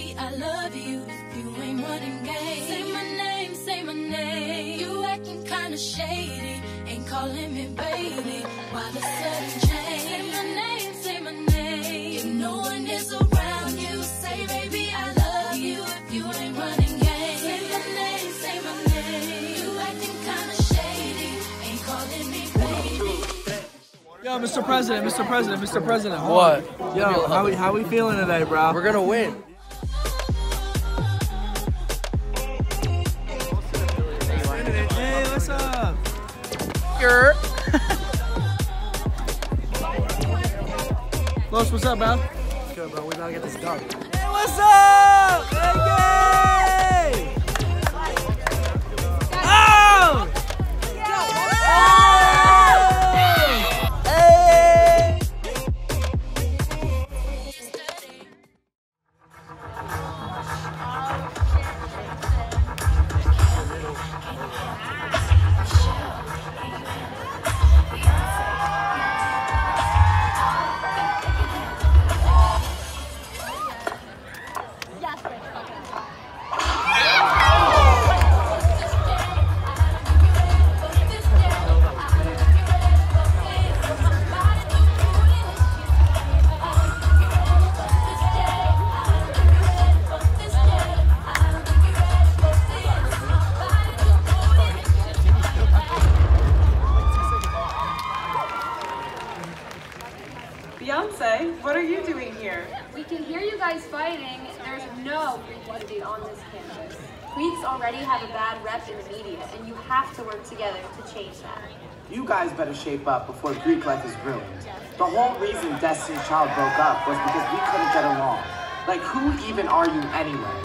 baby, I love you. If you ain't running game, say my name, say my name. You acting kinda shady, ain't calling me baby. Why the sudden change? Say my name, say my name. If no one is around you, say baby, I love you. If you ain't running game, say my name, say my name. You acting kinda shady, ain't calling me baby. Yo, Mr. President, Mr. President, Mr. President. What? Yo, how we how we feeling today, bro? We're gonna win. You're Los, what's up, bro? good, bro. We gotta get this done. Hey, what's up? Hey, guys fighting. There's no Greek unity on this campus. Greeks already have a bad rep in the media, and you have to work together to change that. You guys better shape up before Greek life is ruined. The whole reason Destiny's Child broke up was because we couldn't get along. Like, who even are you anyway?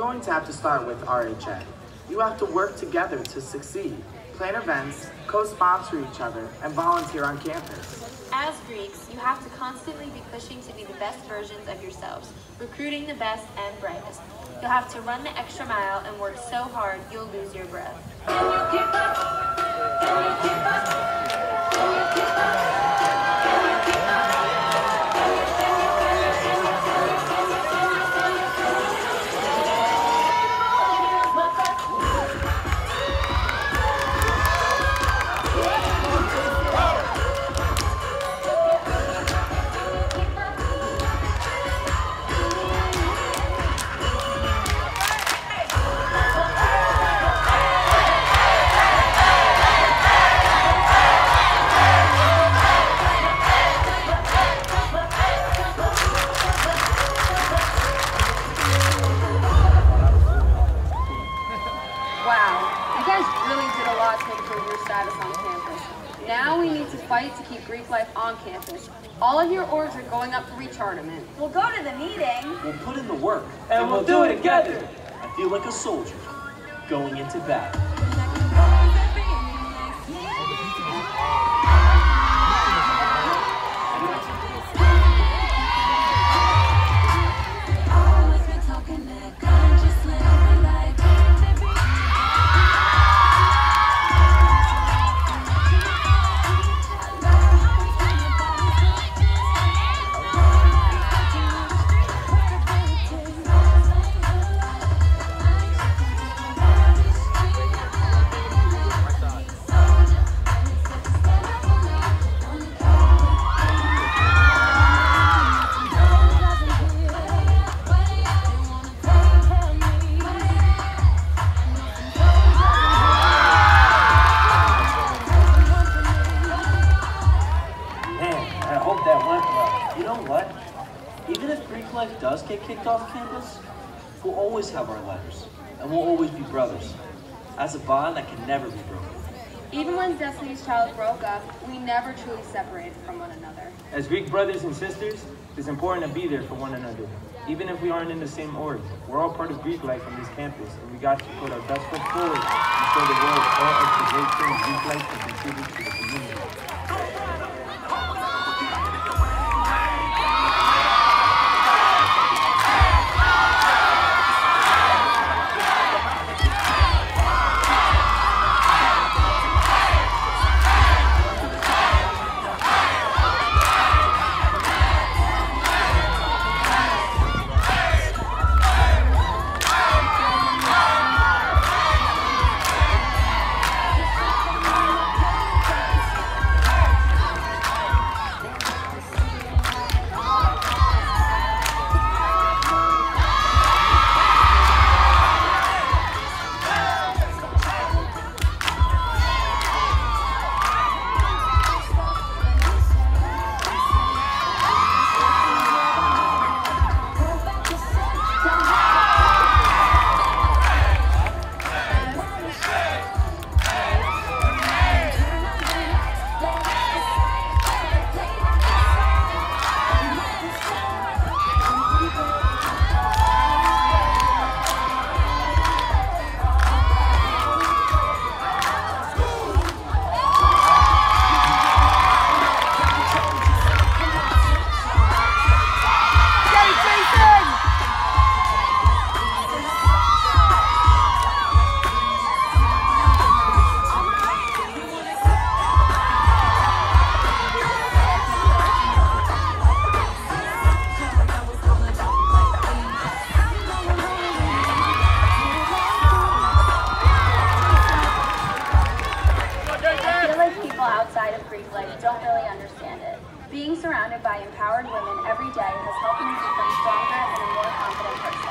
Going to have to start with RHA. You have to work together to succeed. Plan events, co-sponsor each other, and volunteer on campus. As Greeks, you have to constantly be pushing to be the best versions of yourselves, recruiting the best and brightest. You'll have to run the extra mile and work so hard you'll lose your breath. Going up for rechardament. We'll go to the meeting. We'll put in the work. And we'll do it together. I feel like a soldier going into battle. Our letters, and we'll always be brothers, as a bond that can never be broken. Even when Destiny's Child broke up, we never truly separated from one another. As Greek brothers and sisters, it's important to be there for one another. Even if we aren't in the same org, we're all part of Greek life on this campus, and we got to put our best foot forward and show the world all of the great things Greek life can contribute to the community. Life don't really understand it. Being surrounded by empowered women every day has helped me become stronger and a more confident person.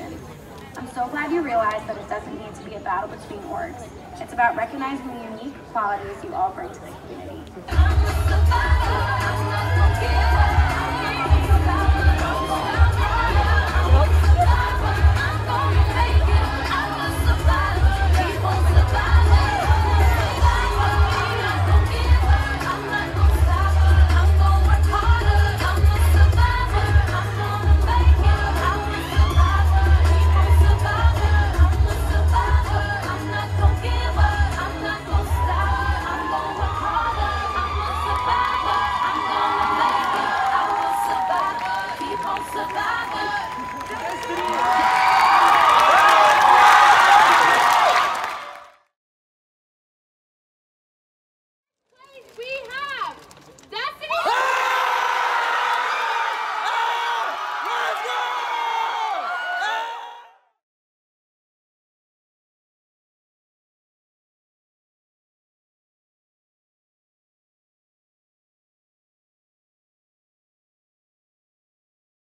Organization. I'm so glad you realized that it doesn't need to be a battle between orgs. It's about recognizing the unique qualities you all bring to the community.